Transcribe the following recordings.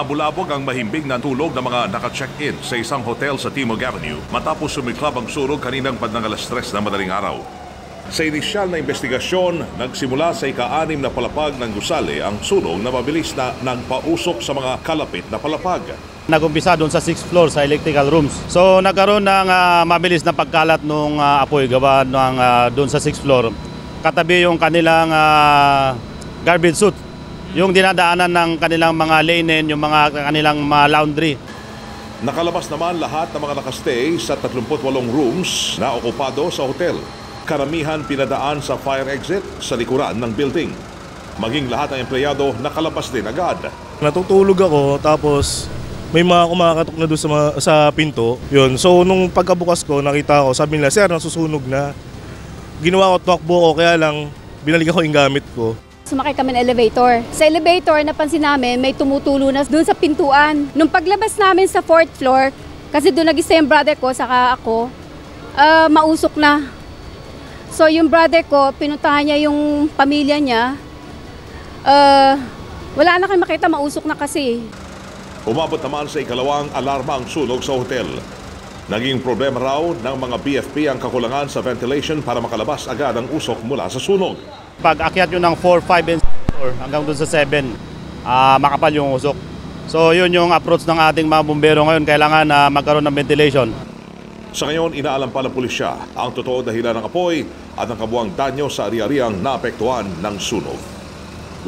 Nabulabog ang mahimbing na tulog ng mga naka-check-in sa isang hotel sa Timog Avenue matapos sumiklab ang sunog kaninang bandang alas 3 na madaling araw. Sa inisyal na investigasyon, nagsimula sa ika-anim na palapag ng gusali ang sunog na mabilis na nagpausok sa mga kalapit na palapag. Nagumpisa doon sa 6th floor sa electrical rooms. So nagkaroon ng ah, mabilis na pagkalat ng apoy gawa ng ah, doon sa 6th floor. Katabi yung kanilang ah, garbage suit. Yung dinadaanan ng kanilang mga linen, yung mga kanilang mga laundry. Nakalabas naman lahat ng mga nakastay sa 38 rooms na okupado sa hotel. Karamihan pinadaan sa fire exit sa likuran ng building. Maging lahat ng empleyado nakalabas din agad. Natutulog ako tapos may mga kumakatok na doon sa, mga- sa pinto. Yun. So nung pagkabukas ko, nakita ko, sabi nila, sir, nasusunog na. Ginawa ko, tumakbo ko, kaya lang binalikan ko yung gamit ko. Sumakay kami ng elevator. Sa elevator, napansin namin may tumutulo na doon sa pintuan. Nung paglabas namin sa fourth floor, kasi doon nag yung brother ko, saka ako, ah, mausok na. So yung brother ko, pinuntahan niya yung pamilya niya. Ah, wala na kayo makita, mausok na kasi. Umabot naman sa ikalawang alarma ang sunog sa hotel. Naging problema raw ng mga BFP ang kakulangan sa ventilation para makalabas agad ang usok mula sa sunog. Pag akyat yun ng 4, 5, and 4 hanggang doon sa 7, ah, makapal yung usok. So yun yung approach ng ating mga bumbero ngayon. Kailangan na magkaroon ng ventilation. Sa ngayon, inaalam pa ng pulisya ang totoo dahilan ng apoy at ang kabuang danyo sa ari-ariang naapektuhan ng sunog.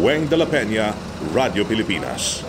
Weng de la Peña, Radio Pilipinas.